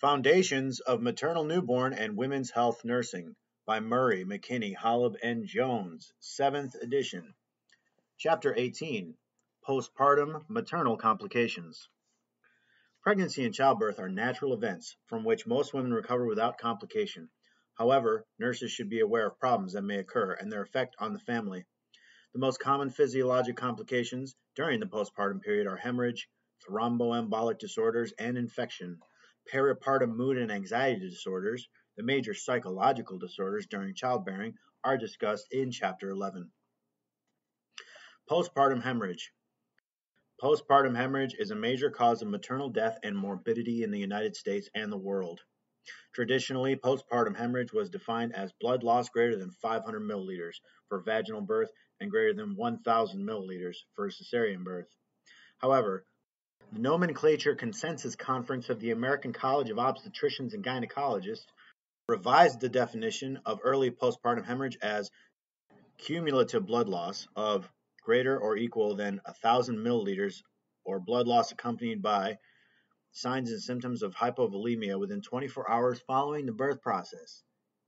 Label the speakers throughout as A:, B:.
A: Foundations of Maternal Newborn and Women's Health Nursing by Murray, McKinney, Holub, and Jones, 7th edition. Chapter 18 Postpartum Maternal Complications. Pregnancy and childbirth are natural events from which most women recover without complication. However, nurses should be aware of problems that may occur and their effect on the family. The most common physiologic complications during the postpartum period are hemorrhage, thromboembolic disorders, and infection. Peripartum mood and anxiety disorders, the major psychological disorders during childbearing, are discussed in Chapter 11. Postpartum hemorrhage. Postpartum hemorrhage is a major cause of maternal death and morbidity in the United States and the world. Traditionally, postpartum hemorrhage was defined as blood loss greater than 500 milliliters for vaginal birth and greater than 1,000 milliliters for cesarean birth. However, the Nomenclature Consensus Conference of the American College of Obstetricians and Gynecologists revised the definition of early postpartum hemorrhage as cumulative blood loss of greater or equal than 1,000 milliliters or blood loss accompanied by signs and symptoms of hypovolemia within 24 hours following the birth process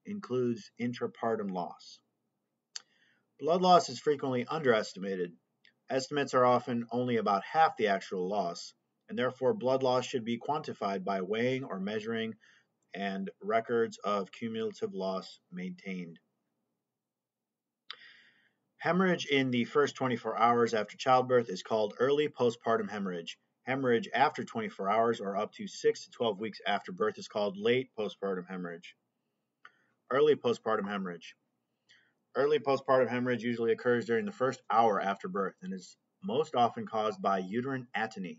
A: includes intrapartum loss. Blood loss is frequently underestimated. Estimates are often only about half the actual loss, and therefore blood loss should be quantified by weighing or measuring and records of cumulative loss maintained. Hemorrhage in the first 24 hours after childbirth is called early postpartum hemorrhage. Hemorrhage after 24 hours or up to 6 to 12 weeks after birth is called late postpartum hemorrhage. Early postpartum hemorrhage. Early postpartum hemorrhage usually occurs during the first hour after birth and is most often caused by uterine atony.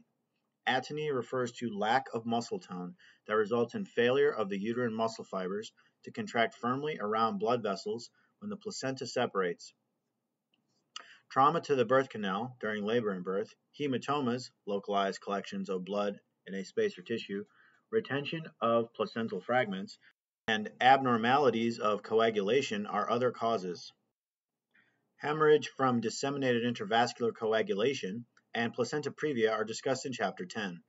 A: Atony refers to lack of muscle tone that results in failure of the uterine muscle fibers to contract firmly around blood vessels when the placenta separates. Trauma to the birth canal during labor and birth, hematomas, localized collections of blood in a space or tissue, retention of placental fragments, and abnormalities of coagulation are other causes. Hemorrhage from disseminated intravascular coagulation and placenta previa are discussed in Chapter 10.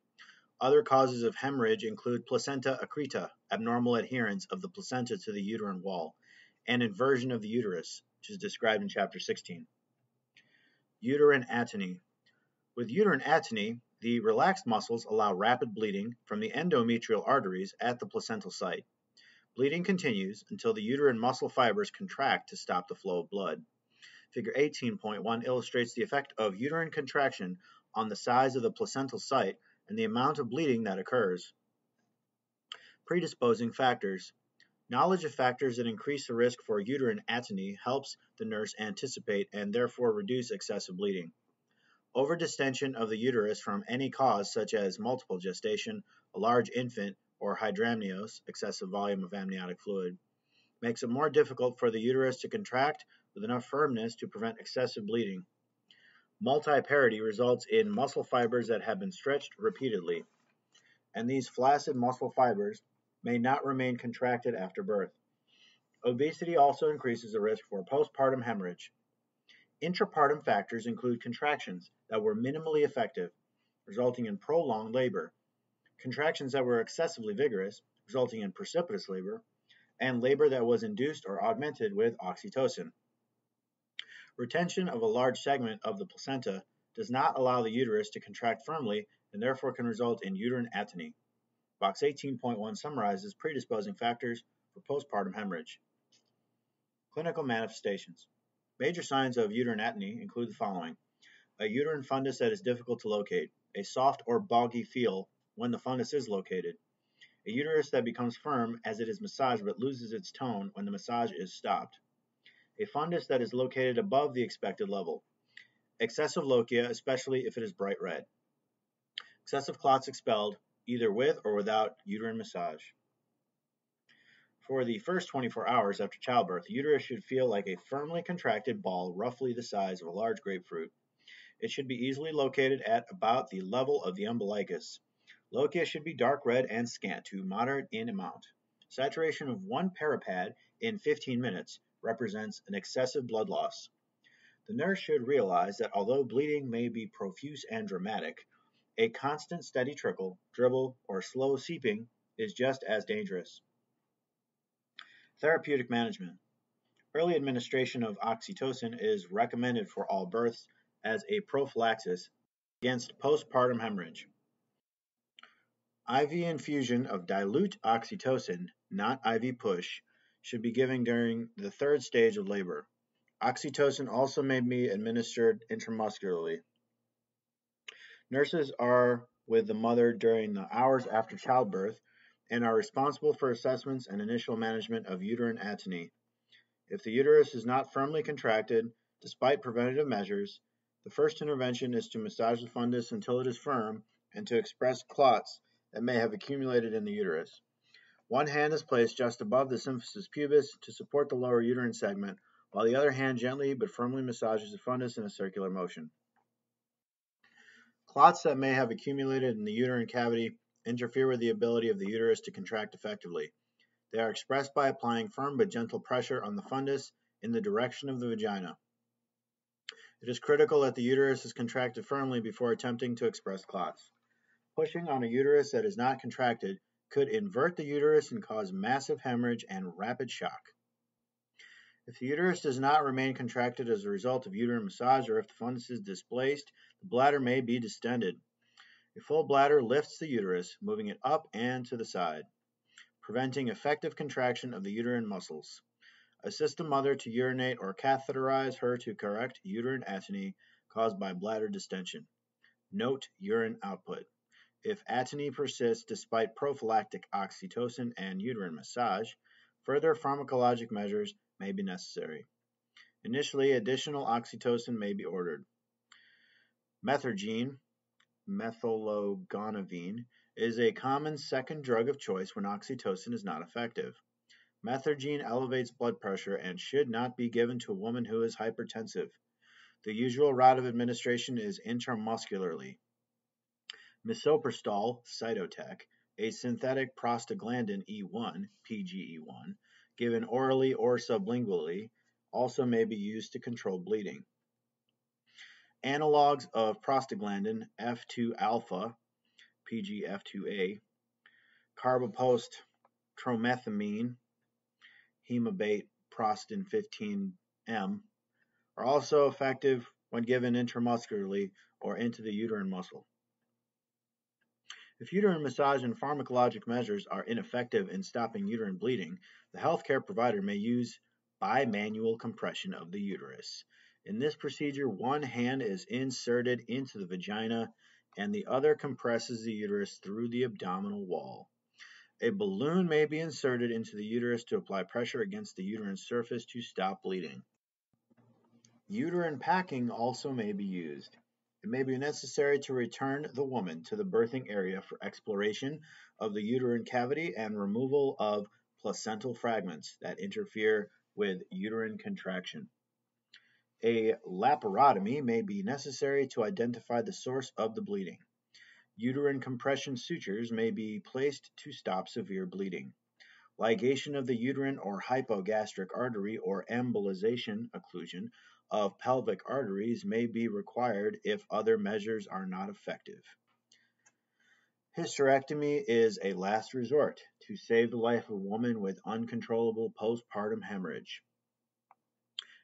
A: Other causes of hemorrhage include placenta accreta, abnormal adherence of the placenta to the uterine wall, and inversion of the uterus, which is described in Chapter 16. Uterine atony. With uterine atony, the relaxed muscles allow rapid bleeding from the endometrial arteries at the placental site. Bleeding continues until the uterine muscle fibers contract to stop the flow of blood. Figure 18.1 illustrates the effect of uterine contraction on the size of the placental site and the amount of bleeding that occurs. Predisposing factors. Knowledge of factors that increase the risk for uterine atony helps the nurse anticipate and therefore reduce excessive bleeding. Overdistension of the uterus from any cause such as multiple gestation, a large infant, or hydramnios, excessive volume of amniotic fluid, makes it more difficult for the uterus to contract with enough firmness to prevent excessive bleeding. Multiparity results in muscle fibers that have been stretched repeatedly, and these flaccid muscle fibers may not remain contracted after birth. Obesity also increases the risk for postpartum hemorrhage. Intrapartum factors include contractions that were minimally effective, resulting in prolonged labor, contractions that were excessively vigorous, resulting in precipitous labor, and labor that was induced or augmented with oxytocin. Retention of a large segment of the placenta does not allow the uterus to contract firmly and therefore can result in uterine atony. Box 18.1 summarizes predisposing factors for postpartum hemorrhage. Clinical manifestations. Major signs of uterine atony include the following a uterine fundus that is difficult to locate, a soft or boggy feel when the fundus is located. A uterus that becomes firm as it is massaged but loses its tone when the massage is stopped. A fundus that is located above the expected level. Excessive lochia, especially if it is bright red. Excessive clots expelled, either with or without uterine massage. For the first 24 hours after childbirth, the uterus should feel like a firmly contracted ball roughly the size of a large grapefruit. It should be easily located at about the level of the umbilicus. Lochia should be dark red and scant to moderate in amount. Saturation of one peripad in 15 minutes represents an excessive blood loss. The nurse should realize that although bleeding may be profuse and dramatic, a constant steady trickle, dribble, or slow seeping is just as dangerous. Therapeutic management. Early administration of oxytocin is recommended for all births as a prophylaxis against postpartum hemorrhage. IV infusion of dilute oxytocin, not IV push, should be given during the third stage of labor. Oxytocin also may be administered intramuscularly. Nurses are with the mother during the hours after childbirth and are responsible for assessments and initial management of uterine atony. If the uterus is not firmly contracted, despite preventative measures, the first intervention is to massage the fundus until it is firm and to express clots that may have accumulated in the uterus. One hand is placed just above the symphysis pubis to support the lower uterine segment, while the other hand gently but firmly massages the fundus in a circular motion. Clots that may have accumulated in the uterine cavity interfere with the ability of the uterus to contract effectively. They are expressed by applying firm but gentle pressure on the fundus in the direction of the vagina. It is critical that the uterus is contracted firmly before attempting to express clots. Pushing on a uterus that is not contracted could invert the uterus and cause massive hemorrhage and rapid shock. If the uterus does not remain contracted as a result of uterine massage or if the fundus is displaced, the bladder may be distended. A full bladder lifts the uterus, moving it up and to the side, preventing effective contraction of the uterine muscles. Assist the mother to urinate or catheterize her to correct uterine atony caused by bladder distension. Note urine output. If atony persists despite prophylactic oxytocin and uterine massage, further pharmacologic measures may be necessary. Initially, additional oxytocin may be ordered. Methergine, methylergonovine, is a common second drug of choice when oxytocin is not effective. Methergine elevates blood pressure and should not be given to a woman who is hypertensive. The usual route of administration is intramuscularly. Misoprostol, Cytotec, a synthetic prostaglandin E1, PGE1, given orally or sublingually, also may be used to control bleeding. Analogs of prostaglandin F2 alpha, PGF2A, carboprost tromethamine, hemabate prostin 15M, are also effective when given intramuscularly or into the uterine muscle. If uterine massage and pharmacologic measures are ineffective in stopping uterine bleeding, the healthcare provider may use bimanual compression of the uterus. In this procedure, one hand is inserted into the vagina and the other compresses the uterus through the abdominal wall. A balloon may be inserted into the uterus to apply pressure against the uterine surface to stop bleeding. Uterine packing also may be used. It may be necessary to return the woman to the birthing area for exploration of the uterine cavity and removal of placental fragments that interfere with uterine contraction. A laparotomy may be necessary to identify the source of the bleeding. Uterine compression sutures may be placed to stop severe bleeding. Ligation of the uterine or hypogastric artery or embolization occlusion of pelvic arteries may be required if other measures are not effective. Hysterectomy is a last resort to save the life of a woman with uncontrollable postpartum hemorrhage.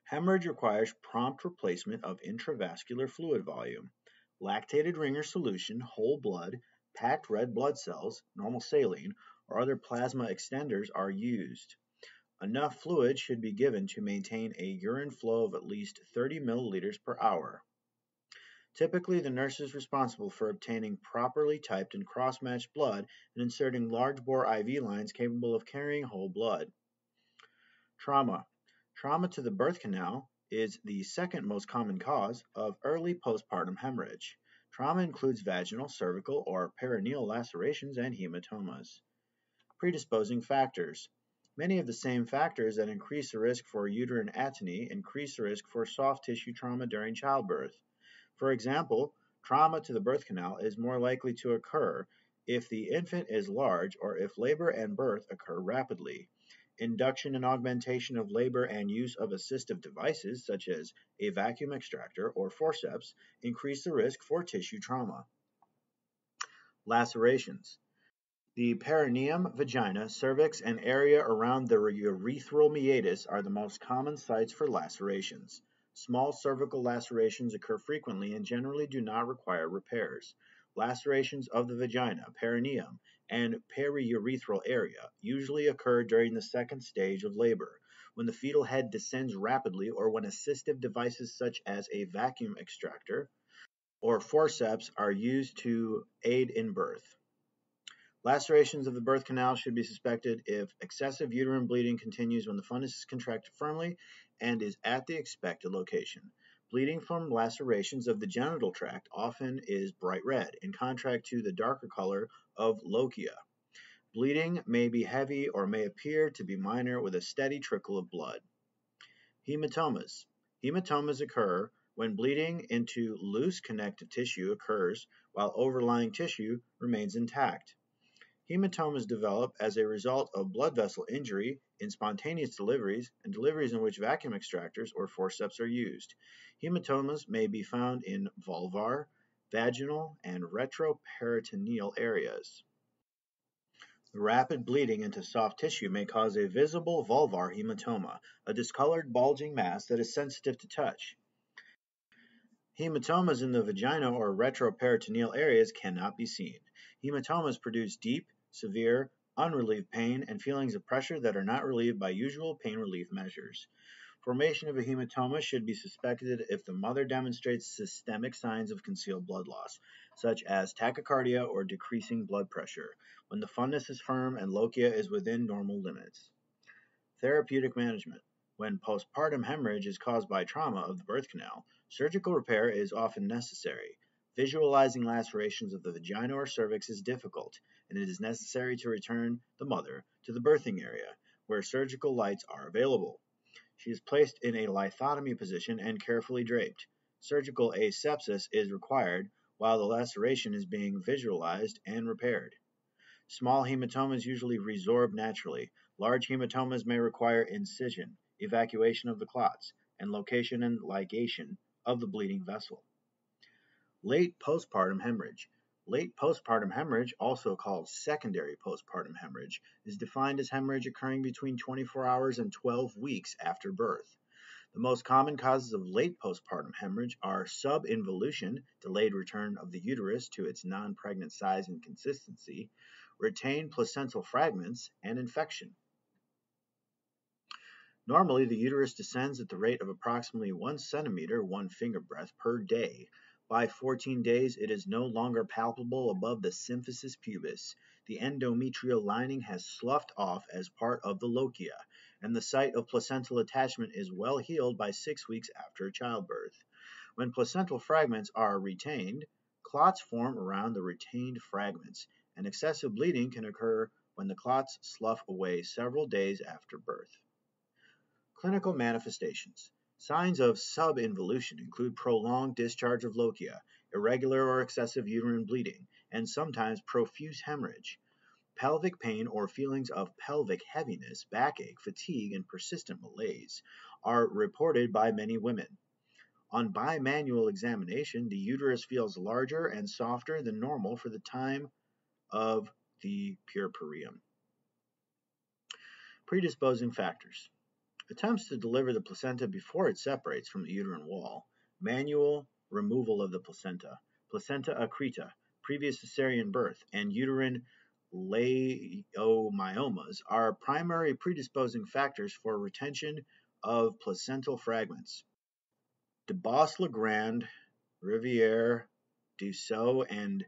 A: Hemorrhage requires prompt replacement of intravascular fluid volume. Lactated Ringer solution, whole blood, packed red blood cells, normal saline, or other plasma extenders are used. Enough fluid should be given to maintain a urine flow of at least 30 milliliters per hour. Typically, the nurse is responsible for obtaining properly typed and cross-matched blood and inserting large bore IV lines capable of carrying whole blood. Trauma. Trauma to the birth canal is the second most common cause of early postpartum hemorrhage. Trauma includes vaginal, cervical, or perineal lacerations and hematomas. Predisposing factors. Many of the same factors that increase the risk for uterine atony increase the risk for soft tissue trauma during childbirth. For example, trauma to the birth canal is more likely to occur if the infant is large or if labor and birth occur rapidly. Induction and augmentation of labor and use of assistive devices such as a vacuum extractor or forceps increase the risk for tissue trauma. Lacerations. The perineum, vagina, cervix, and area around the urethral meatus are the most common sites for lacerations. Small cervical lacerations occur frequently and generally do not require repairs. Lacerations of the vagina, perineum, and periurethral area usually occur during the second stage of labor, when the fetal head descends rapidly or when assistive devices such as a vacuum extractor or forceps are used to aid in birth. Lacerations of the birth canal should be suspected if excessive uterine bleeding continues when the fundus is contracted firmly and is at the expected location. Bleeding from lacerations of the genital tract often is bright red, in contrast to the darker color of lochia. Bleeding may be heavy or may appear to be minor with a steady trickle of blood. Hematomas. Hematomas occur when bleeding into loose connective tissue occurs while overlying tissue remains intact. Hematomas develop as a result of blood vessel injury in spontaneous deliveries and deliveries in which vacuum extractors or forceps are used. Hematomas may be found in vulvar, vaginal, and retroperitoneal areas. Rapid bleeding into soft tissue may cause a visible vulvar hematoma, a discolored bulging mass that is sensitive to touch. Hematomas in the vagina or retroperitoneal areas cannot be seen. Hematomas produce deep, severe, unrelieved pain, and feelings of pressure that are not relieved by usual pain relief measures. Formation of a hematoma should be suspected if the mother demonstrates systemic signs of concealed blood loss, such as tachycardia or decreasing blood pressure, when the fundus is firm and lochia is within normal limits. Therapeutic management. When postpartum hemorrhage is caused by trauma of the birth canal, surgical repair is often necessary. Visualizing lacerations of the vagina or cervix is difficult, and it is necessary to return the mother to the birthing area, where surgical lights are available. She is placed in a lithotomy position and carefully draped. Surgical asepsis is required while the laceration is being visualized and repaired. Small hematomas usually resorb naturally. Large hematomas may require incision, evacuation of the clots, and location and ligation of the bleeding vessel. Late postpartum hemorrhage. Late postpartum hemorrhage, also called secondary postpartum hemorrhage, is defined as hemorrhage occurring between 24 hours and 12 weeks after birth. The most common causes of late postpartum hemorrhage are subinvolution, delayed return of the uterus to its non pregnant size and consistency, retained placental fragments, and infection. Normally, the uterus descends at the rate of approximately 1 centimeter, 1 finger breadth, per day, by 14 days, it is no longer palpable above the symphysis pubis. The endometrial lining has sloughed off as part of the lochia, and the site of placental attachment is well healed by six weeks after childbirth. When placental fragments are retained, clots form around the retained fragments, and excessive bleeding can occur when the clots slough away several days after birth. Clinical manifestations. Signs of subinvolution include prolonged discharge of lochia, irregular or excessive uterine bleeding, and sometimes profuse hemorrhage. Pelvic pain or feelings of pelvic heaviness, backache, fatigue, and persistent malaise are reported by many women. On bimanual examination, the uterus feels larger and softer than normal for the time of the puerperium. Predisposing factors. Attempts to deliver the placenta before it separates from the uterine wall, manual removal of the placenta, placenta accreta, previous cesarean birth, and uterine leiomyomas are primary predisposing factors for retention of placental fragments. Debost-Legrand, Riviere, Dossou, and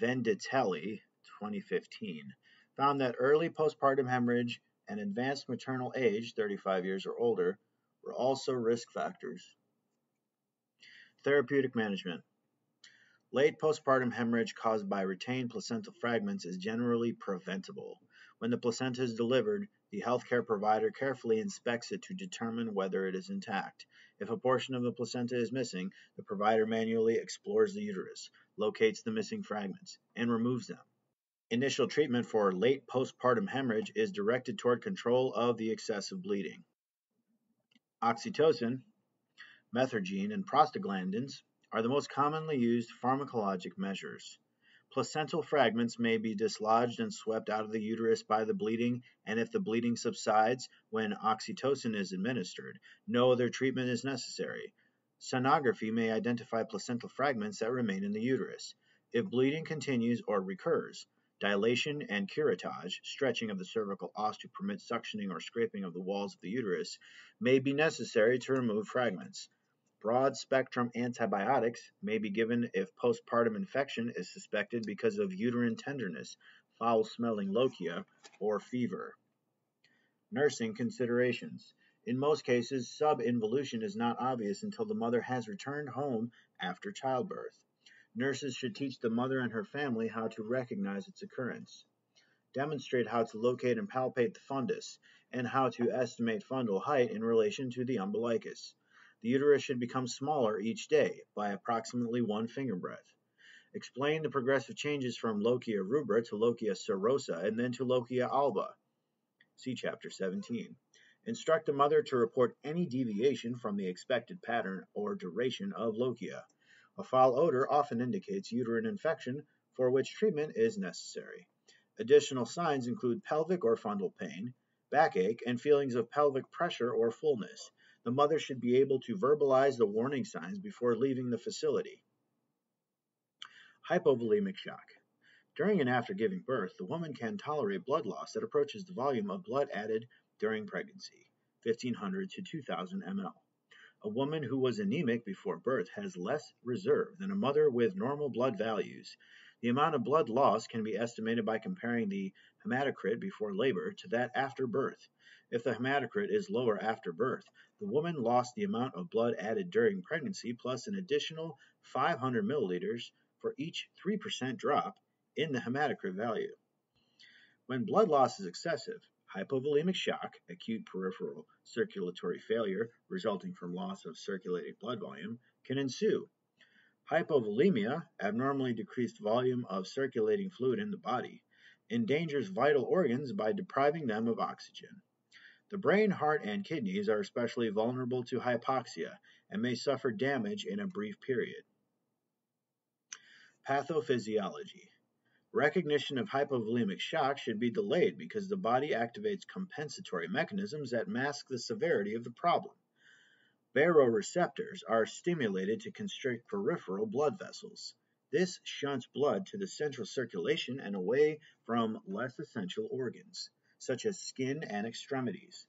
A: Vendittelli, 2015, found that early postpartum hemorrhage and advanced maternal age, 35 years or older, were also risk factors. Therapeutic management. Late postpartum hemorrhage caused by retained placental fragments is generally preventable. When the placenta is delivered, the healthcare provider carefully inspects it to determine whether it is intact. If a portion of the placenta is missing, the provider manually explores the uterus, locates the missing fragments, and removes them. Initial treatment for late postpartum hemorrhage is directed toward control of the excessive bleeding. Oxytocin, methergine, and prostaglandins are the most commonly used pharmacologic measures. Placental fragments may be dislodged and swept out of the uterus by the bleeding, and if the bleeding subsides when oxytocin is administered, no other treatment is necessary. Sonography may identify placental fragments that remain in the uterus. If bleeding continues or recurs, dilation and curettage, stretching of the cervical os to permit suctioning or scraping of the walls of the uterus, may be necessary to remove fragments. Broad spectrum antibiotics may be given if postpartum infection is suspected because of uterine tenderness, foul smelling lochia, or fever. Nursing considerations. In most cases, subinvolution is not obvious until the mother has returned home after childbirth. Nurses should teach the mother and her family how to recognize its occurrence, demonstrate how to locate and palpate the fundus, and how to estimate fundal height in relation to the umbilicus. The uterus should become smaller each day by approximately one finger breadth. Explain the progressive changes from lochia rubra to lochia serosa and then to lochia alba. See Chapter 17. Instruct the mother to report any deviation from the expected pattern or duration of lochia. A foul odor often indicates uterine infection for which treatment is necessary. Additional signs include pelvic or fundal pain, backache, and feelings of pelvic pressure or fullness. The mother should be able to verbalize the warning signs before leaving the facility. Hypovolemic shock. During and after giving birth, the woman can tolerate blood loss that approaches the volume of blood added during pregnancy, 1500 to 2000 ml. A woman who was anemic before birth has less reserve than a mother with normal blood values. The amount of blood loss can be estimated by comparing the hematocrit before labor to that after birth. If the hematocrit is lower after birth, the woman lost the amount of blood added during pregnancy plus an additional 500 milliliters for each 3% drop in the hematocrit value. When blood loss is excessive, hypovolemic shock, acute peripheral circulatory failure resulting from loss of circulating blood volume, can ensue. Hypovolemia, abnormally decreased volume of circulating fluid in the body, endangers vital organs by depriving them of oxygen. The brain, heart, and kidneys are especially vulnerable to hypoxia and may suffer damage in a brief period. Pathophysiology Recognition of hypovolemic shock should be delayed because the body activates compensatory mechanisms that mask the severity of the problem. Baroreceptors are stimulated to constrict peripheral blood vessels. This shunts blood to the central circulation and away from less essential organs, such as skin and extremities.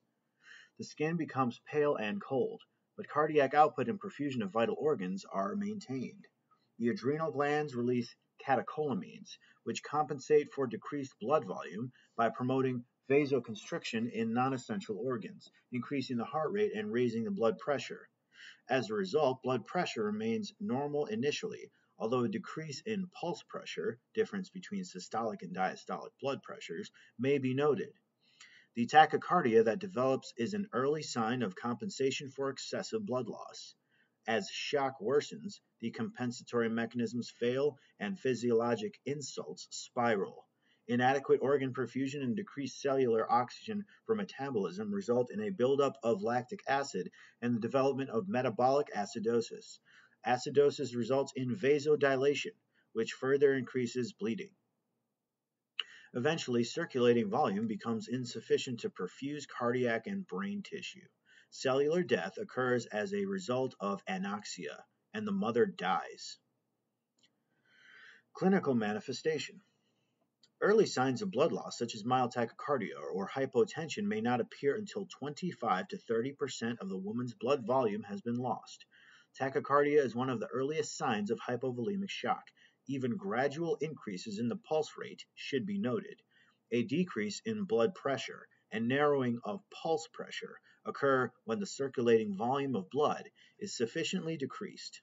A: The skin becomes pale and cold, but cardiac output and perfusion of vital organs are maintained. The adrenal glands release catecholamines, which compensate for decreased blood volume by promoting vasoconstriction in non-essential organs, increasing the heart rate and raising the blood pressure. As a result, blood pressure remains normal initially, although a decrease in pulse pressure, difference between systolic and diastolic blood pressures, may be noted. The tachycardia that develops is an early sign of compensation for excessive blood loss. As shock worsens, the compensatory mechanisms fail and physiologic insults spiral. Inadequate organ perfusion and decreased cellular oxygen for metabolism result in a buildup of lactic acid and the development of metabolic acidosis. Acidosis results in vasodilation, which further increases bleeding. Eventually, circulating volume becomes insufficient to perfuse cardiac and brain tissue. Cellular death occurs as a result of anoxia, and the mother dies. Clinical manifestation. Early signs of blood loss, such as mild tachycardia or hypotension, may not appear until 25 to 30 percent of the woman's blood volume has been lost. Tachycardia is one of the earliest signs of hypovolemic shock. Even gradual increases in the pulse rate should be noted. A decrease in blood pressure and narrowing of pulse pressure occur when the circulating volume of blood is sufficiently decreased.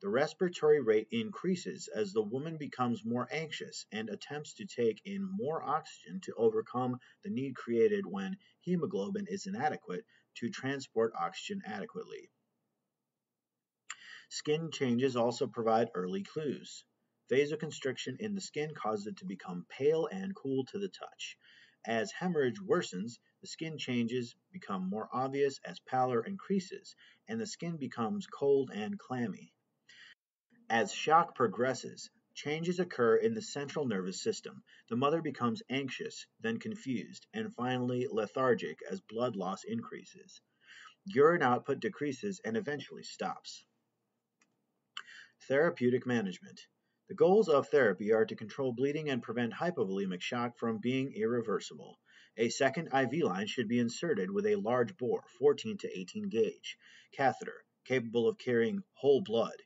A: The respiratory rate increases as the woman becomes more anxious and attempts to take in more oxygen to overcome the need created when hemoglobin is inadequate to transport oxygen adequately. Skin changes also provide early clues. Vasoconstriction in the skin causes it to become pale and cool to the touch. As hemorrhage worsens, the skin changes become more obvious as pallor increases, and the skin becomes cold and clammy. As shock progresses, Changes occur in the central nervous system. The mother becomes anxious, then confused, and finally lethargic as blood loss increases. Urine output decreases and eventually stops. Therapeutic management. The goals of therapy are to control bleeding and prevent hypovolemic shock from being irreversible. A second IV line should be inserted with a large bore, 14 to 18 gauge, catheter, capable of carrying whole blood.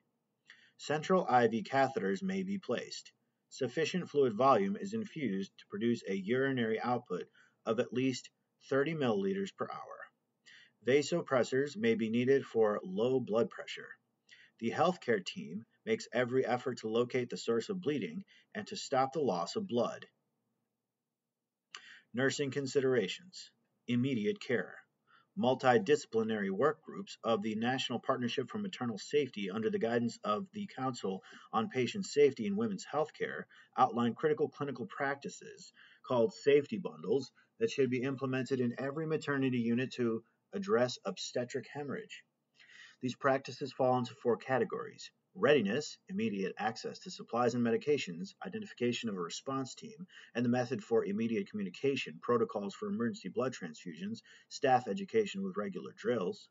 A: Central IV catheters may be placed. Sufficient fluid volume is infused to produce a urinary output of at least 30 milliliters per hour. Vasopressors may be needed for low blood pressure. The healthcare team makes every effort to locate the source of bleeding and to stop the loss of blood. Nursing considerations, immediate care, multidisciplinary work groups of the National Partnership for Maternal Safety under the guidance of the Council on Patient Safety in Women's Healthcare outline critical clinical practices called safety bundles that should be implemented in every maternity unit to address obstetric hemorrhage. These practices fall into four categories readiness, immediate access to supplies and medications, identification of a response team, and the method for immediate communication, protocols for emergency blood transfusions, staff education with regular drills,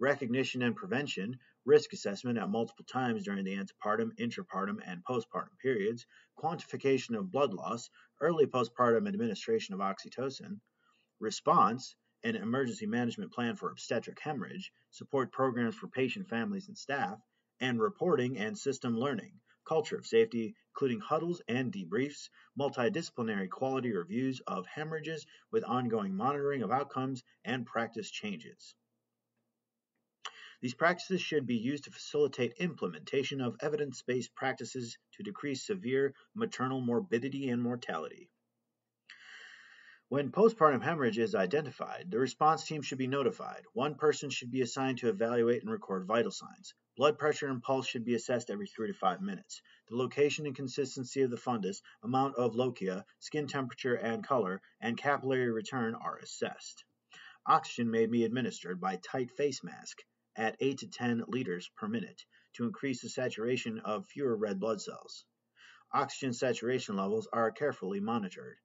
A: recognition and prevention, risk assessment at multiple times during the antepartum, intrapartum, and postpartum periods, quantification of blood loss, early postpartum administration of oxytocin, response, an emergency management plan for obstetric hemorrhage, support programs for patient families and staff, and reporting and system learning, culture of safety, including huddles and debriefs, multidisciplinary quality reviews of hemorrhages with ongoing monitoring of outcomes and practice changes. These practices should be used to facilitate implementation of evidence based practices to decrease severe maternal morbidity and mortality. When postpartum hemorrhage is identified, the response team should be notified. One person should be assigned to evaluate and record vital signs. Blood pressure and pulse should be assessed every 3 to 5 minutes. The location and consistency of the fundus, amount of lochia, skin temperature and color, and capillary return are assessed. Oxygen may be administered by tight face mask at 8 to 10 liters per minute to increase the saturation of fewer red blood cells. Oxygen saturation levels are carefully monitored.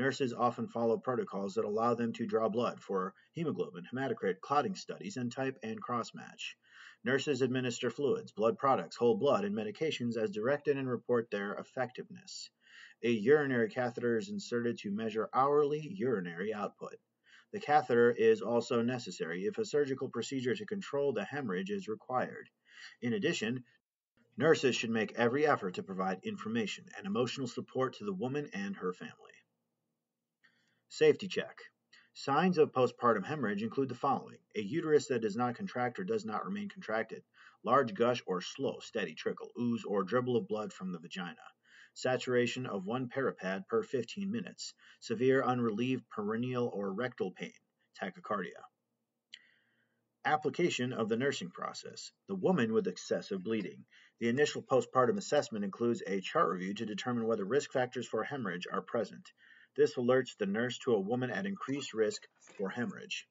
A: Nurses often follow protocols that allow them to draw blood for hemoglobin, hematocrit, clotting studies, and type and cross match. Nurses administer fluids, blood products, whole blood, and medications as directed and report their effectiveness. A urinary catheter is inserted to measure hourly urinary output. The catheter is also necessary if a surgical procedure to control the hemorrhage is required. In addition, nurses should make every effort to provide information and emotional support to the woman and her family. Safety check. Signs of postpartum hemorrhage include the following a uterus that does not contract or does not remain contracted, large gush or slow, steady trickle, ooze, or dribble of blood from the vagina, saturation of one peripad per 15 minutes, severe unrelieved perineal or rectal pain, tachycardia. Application of the nursing process. The woman with excessive bleeding. The initial postpartum assessment includes a chart review to determine whether risk factors for hemorrhage are present. This alerts the nurse to a woman at increased risk for hemorrhage.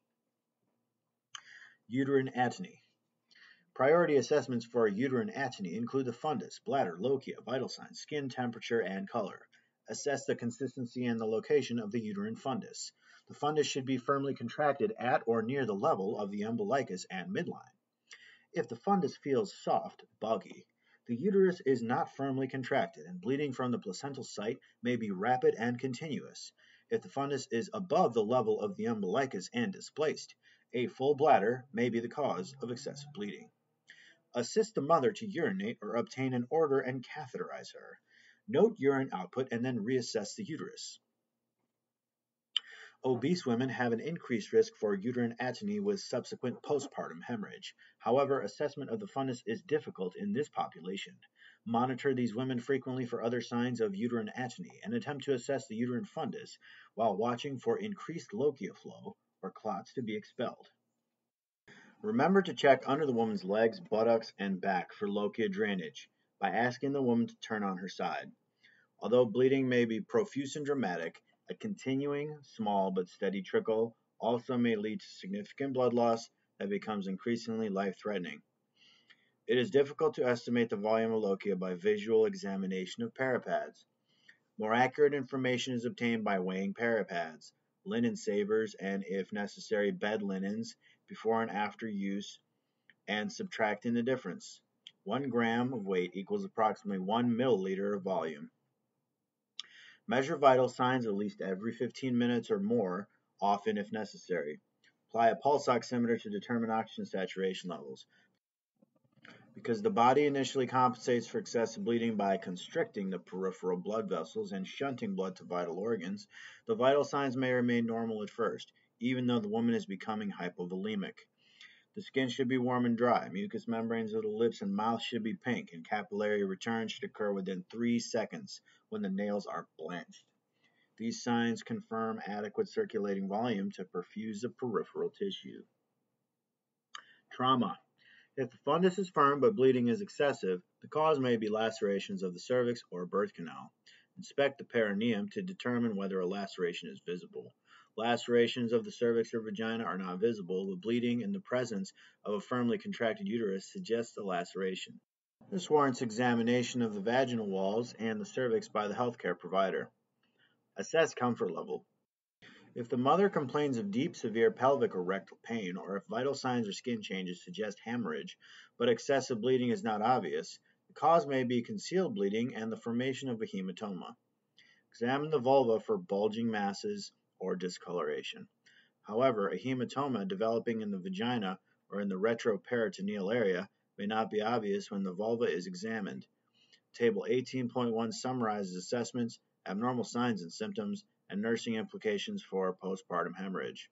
A: Uterine atony. Priority assessments for uterine atony include the fundus, bladder, lochia, vital signs, skin temperature, and color. Assess the consistency and the location of the uterine fundus. The fundus should be firmly contracted at or near the level of the umbilicus and midline. If the fundus feels soft, boggy, the uterus is not firmly contracted, and bleeding from the placental site may be rapid and continuous. If the fundus is above the level of the umbilicus and displaced, a full bladder may be the cause of excessive bleeding. Assist the mother to urinate or obtain an order and catheterize her. Note urine output and then reassess the uterus. Obese women have an increased risk for uterine atony with subsequent postpartum hemorrhage. However, assessment of the fundus is difficult in this population. Monitor these women frequently for other signs of uterine atony and attempt to assess the uterine fundus while watching for increased lochia flow or clots to be expelled. Remember to check under the woman's legs, buttocks, and back for lochia drainage by asking the woman to turn on her side. Although bleeding may be profuse and dramatic, a continuing, small but steady trickle also may lead to significant blood loss that becomes increasingly life threatening. It is difficult to estimate the volume of lochia by visual examination of peripads. More accurate information is obtained by weighing peripads, linen savers, and if necessary, bed linens before and after use and subtracting the difference. One gram of weight equals approximately one milliliter of volume. Measure vital signs at least every 15 minutes or more, often if necessary. Apply a pulse oximeter to determine oxygen saturation levels. Because the body initially compensates for excessive bleeding by constricting the peripheral blood vessels and shunting blood to vital organs, the vital signs may remain normal at first, even though the woman is becoming hypovolemic. The skin should be warm and dry. Mucous membranes of the lips and mouth should be pink, and capillary return should occur within three seconds when the nails are blanched. These signs confirm adequate circulating volume to perfuse the peripheral tissue. Trauma. If the fundus is firm but bleeding is excessive, the cause may be lacerations of the cervix or birth canal. Inspect the perineum to determine whether a laceration is visible. Lacerations of the cervix or vagina are not visible, but bleeding in the presence of a firmly contracted uterus suggests a laceration. This warrants examination of the vaginal walls and the cervix by the healthcare provider. Assess comfort level. If the mother complains of deep, severe pelvic or rectal pain, or if vital signs or skin changes suggest hemorrhage, but excessive bleeding is not obvious, the cause may be concealed bleeding and the formation of a hematoma. Examine the vulva for bulging masses or discoloration. However, a hematoma developing in the vagina or in the retroperitoneal area may not be obvious when the vulva is examined. Table 18.1 summarizes assessments, abnormal signs and symptoms, and nursing implications for postpartum hemorrhage.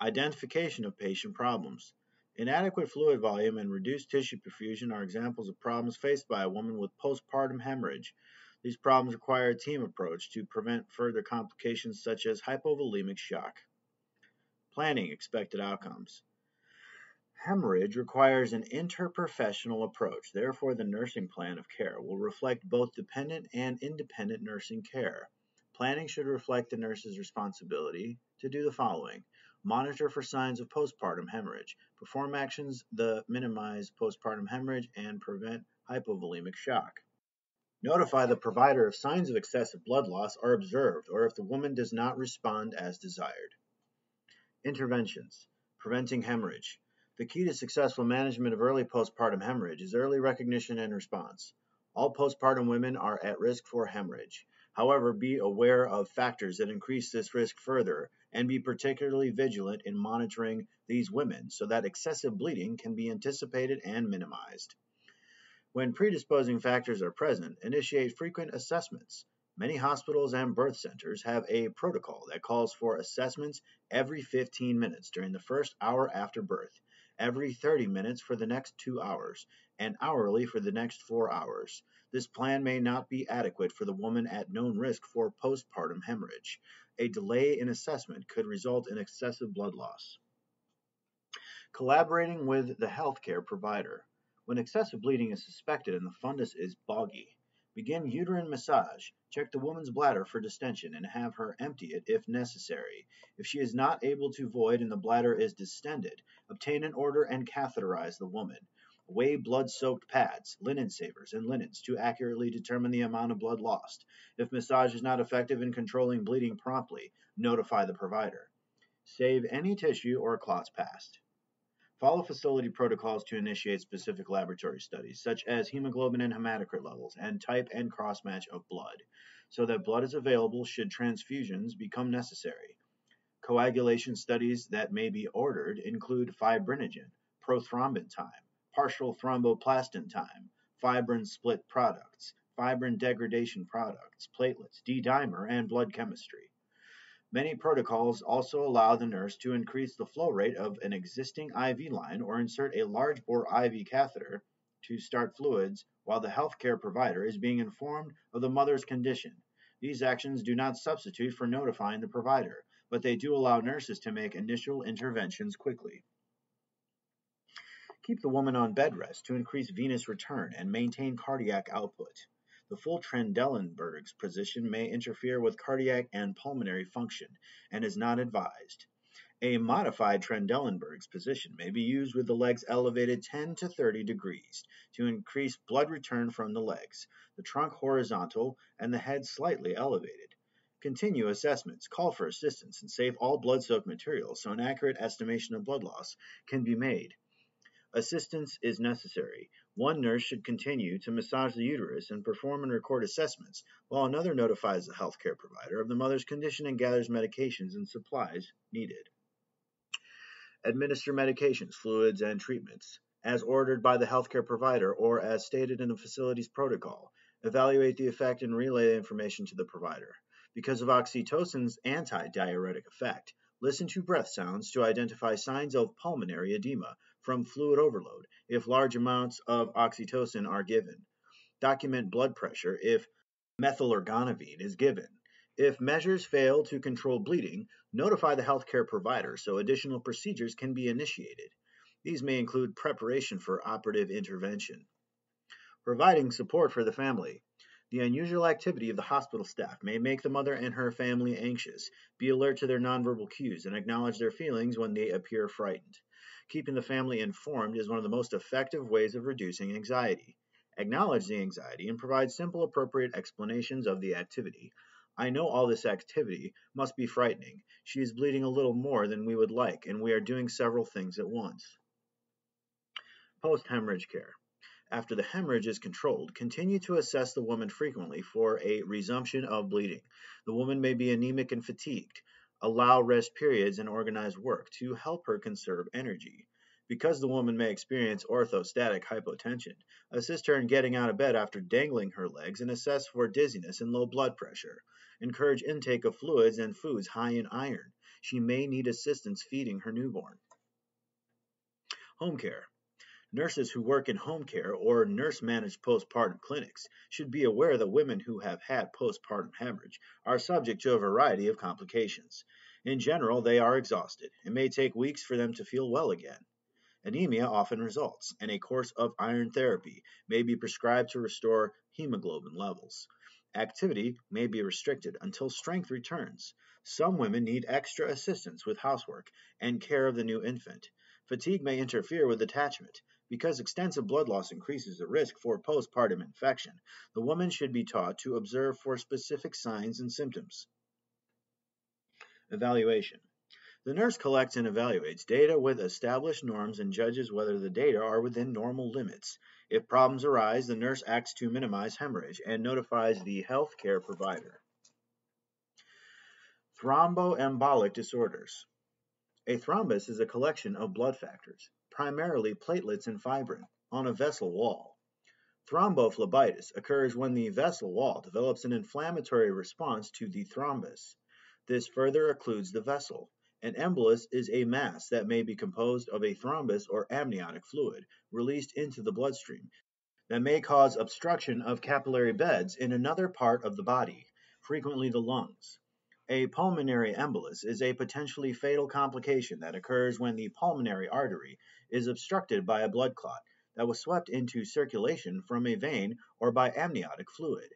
A: Identification of patient problems. Inadequate fluid volume and reduced tissue perfusion are examples of problems faced by a woman with postpartum hemorrhage. These problems require a team approach to prevent further complications such as hypovolemic shock. Planning expected outcomes. Hemorrhage requires an interprofessional approach. Therefore, the nursing plan of care will reflect both dependent and independent nursing care. Planning should reflect the nurse's responsibility to do the following monitor for signs of postpartum hemorrhage, perform actions that minimize postpartum hemorrhage and prevent hypovolemic shock. Notify the provider if signs of excessive blood loss are observed or if the woman does not respond as desired. Interventions Preventing hemorrhage. The key to successful management of early postpartum hemorrhage is early recognition and response. All postpartum women are at risk for hemorrhage. However, be aware of factors that increase this risk further and be particularly vigilant in monitoring these women so that excessive bleeding can be anticipated and minimized. When predisposing factors are present, initiate frequent assessments. Many hospitals and birth centers have a protocol that calls for assessments every 15 minutes during the first hour after birth, every 30 minutes for the next two hours, and hourly for the next four hours. This plan may not be adequate for the woman at known risk for postpartum hemorrhage. A delay in assessment could result in excessive blood loss. Collaborating with the healthcare provider. When excessive bleeding is suspected and the fundus is boggy, begin uterine massage. Check the woman's bladder for distension and have her empty it if necessary. If she is not able to void and the bladder is distended, obtain an order and catheterize the woman. Weigh blood soaked pads, linen savers, and linens to accurately determine the amount of blood lost. If massage is not effective in controlling bleeding promptly, notify the provider. Save any tissue or clots passed. Follow facility protocols to initiate specific laboratory studies, such as hemoglobin and hematocrit levels, and type and cross-match of blood, so that blood is available should transfusions become necessary. Coagulation studies that may be ordered include fibrinogen, prothrombin time, partial thromboplastin time, fibrin split products, fibrin degradation products, platelets, D-dimer, and blood chemistry. Many protocols also allow the nurse to increase the flow rate of an existing IV line or insert a large bore IV catheter to start fluids while the healthcare provider is being informed of the mother's condition. These actions do not substitute for notifying the provider, but they do allow nurses to make initial interventions quickly. Keep the woman on bed rest to increase venous return and maintain cardiac output. The full Trendelenburg's position may interfere with cardiac and pulmonary function and is not advised. A modified Trendelenburg's position may be used with the legs elevated 10 to 30 degrees to increase blood return from the legs, the trunk horizontal, and the head slightly elevated. Continue assessments, call for assistance, and save all blood soaked materials so an accurate estimation of blood loss can be made. Assistance is necessary. One nurse should continue to massage the uterus and perform and record assessments, while another notifies the healthcare provider of the mother's condition and gathers medications and supplies needed. Administer medications, fluids, and treatments as ordered by the healthcare provider or as stated in the facility's protocol. Evaluate the effect and relay the information to the provider. Because of oxytocin's anti-diuretic effect, listen to breath sounds to identify signs of pulmonary edema from fluid overload if large amounts of oxytocin are given. Document blood pressure if methylergonovine is given. If measures fail to control bleeding, notify the healthcare provider so additional procedures can be initiated. These may include preparation for operative intervention. Providing support for the family. The unusual activity of the hospital staff may make the mother and her family anxious. Be alert to their nonverbal cues and acknowledge their feelings when they appear frightened. Keeping the family informed is one of the most effective ways of reducing anxiety. Acknowledge the anxiety and provide simple, appropriate explanations of the activity. I know all this activity must be frightening. She is bleeding a little more than we would like, and we are doing several things at once. Post hemorrhage care. After the hemorrhage is controlled, continue to assess the woman frequently for a resumption of bleeding. The woman may be anemic and fatigued. Allow rest periods and organize work to help her conserve energy. Because the woman may experience orthostatic hypotension, assist her in getting out of bed after dangling her legs and assess for dizziness and low blood pressure. Encourage intake of fluids and foods high in iron. She may need assistance feeding her newborn. Home care. Nurses who work in home care or nurse managed postpartum clinics should be aware that women who have had postpartum hemorrhage are subject to a variety of complications. In general, they are exhausted. It may take weeks for them to feel well again. Anemia often results, and a course of iron therapy may be prescribed to restore hemoglobin levels. Activity may be restricted until strength returns. Some women need extra assistance with housework and care of the new infant. Fatigue may interfere with attachment. Because extensive blood loss increases the risk for postpartum infection, the woman should be taught to observe for specific signs and symptoms. Evaluation the nurse collects and evaluates data with established norms and judges whether the data are within normal limits. If problems arise, the nurse acts to minimize hemorrhage and notifies the health care provider. Thromboembolic disorders. A thrombus is a collection of blood factors, primarily platelets and fibrin, on a vessel wall. Thrombophlebitis occurs when the vessel wall develops an inflammatory response to the thrombus. This further occludes the vessel. An embolus is a mass that may be composed of a thrombus or amniotic fluid released into the bloodstream that may cause obstruction of capillary beds in another part of the body, frequently the lungs. A pulmonary embolus is a potentially fatal complication that occurs when the pulmonary artery is obstructed by a blood clot that was swept into circulation from a vein or by amniotic fluid.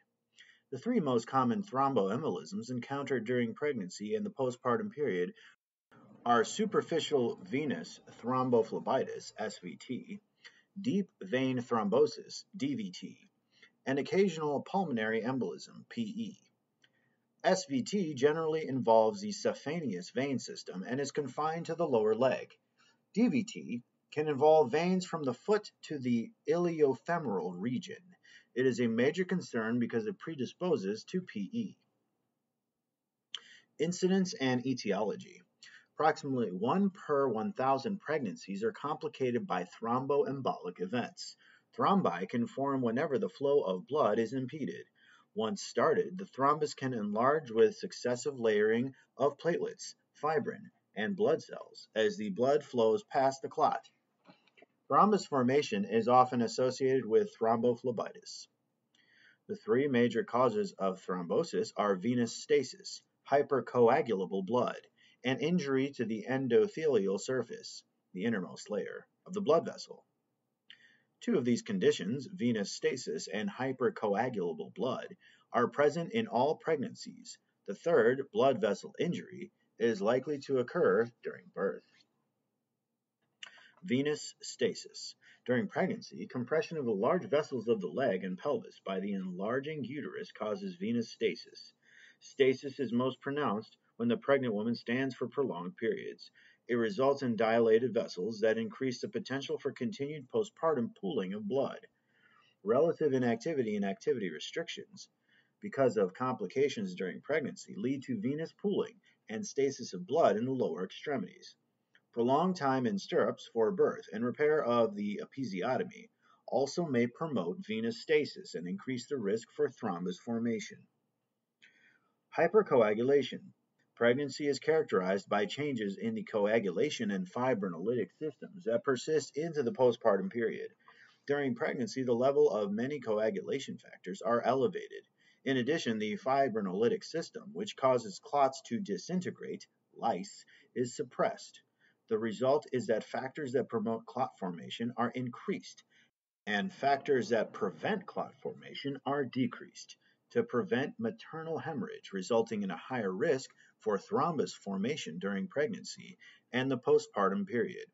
A: The three most common thromboembolisms encountered during pregnancy and the postpartum period are superficial venous thrombophlebitis (SVT), deep vein thrombosis (DVT), and occasional pulmonary embolism (PE). SVT generally involves the saphenous vein system and is confined to the lower leg. DVT can involve veins from the foot to the iliofemoral region. It is a major concern because it predisposes to PE. Incidence and etiology. Approximately 1 per 1,000 pregnancies are complicated by thromboembolic events. Thrombi can form whenever the flow of blood is impeded. Once started, the thrombus can enlarge with successive layering of platelets, fibrin, and blood cells as the blood flows past the clot. Thrombus formation is often associated with thrombophlebitis. The three major causes of thrombosis are venous stasis, hypercoagulable blood, and injury to the endothelial surface, the innermost layer, of the blood vessel. Two of these conditions, venous stasis and hypercoagulable blood, are present in all pregnancies. The third, blood vessel injury, is likely to occur during birth. Venous stasis. During pregnancy, compression of the large vessels of the leg and pelvis by the enlarging uterus causes venous stasis. Stasis is most pronounced when the pregnant woman stands for prolonged periods. It results in dilated vessels that increase the potential for continued postpartum pooling of blood. Relative inactivity and activity restrictions, because of complications during pregnancy, lead to venous pooling and stasis of blood in the lower extremities. Prolonged time in stirrups for birth and repair of the episiotomy also may promote venous stasis and increase the risk for thrombus formation. Hypercoagulation. Pregnancy is characterized by changes in the coagulation and fibrinolytic systems that persist into the postpartum period. During pregnancy, the level of many coagulation factors are elevated. In addition, the fibrinolytic system, which causes clots to disintegrate, lyse, is suppressed. The result is that factors that promote clot formation are increased, and factors that prevent clot formation are decreased to prevent maternal hemorrhage, resulting in a higher risk for thrombus formation during pregnancy and the postpartum period.